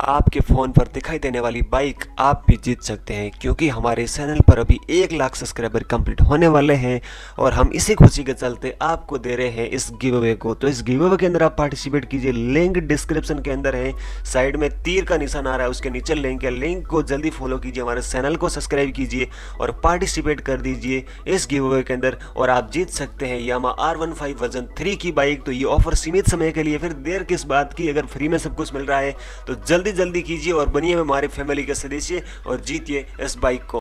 आपके फ़ोन पर दिखाई देने वाली बाइक आप भी जीत सकते हैं, क्योंकि हमारे चैनल पर अभी एक लाख सब्सक्राइबर कंप्लीट होने वाले हैं और हम इसी खुशी के चलते आपको दे रहे हैं इस गिव अवे को। तो इस गिव अवे के अंदर आप पार्टिसिपेट कीजिए लिंक डिस्क्रिप्शन के अंदर है। साइड में तीर का निशान आ रहा है, उसके नीचे लिंक है। लिंक को जल्दी फॉलो कीजिए, हमारे चैनल को सब्सक्राइब कीजिए और पार्टिसिपेट कर दीजिए इस गिव अवे के अंदर और आप जीत सकते हैं। Yamaha R one five version three की बाइक तो ये ऑफ़र सीमित समय के लिए, फिर देर किस बात की, अगर फ्री में सब कुछ मिल रहा है तो जल्दी जल्दी जल्दी कीजिए और बनिए हमारे फैमिली के सदस्य और जीतिए इस बाइक को।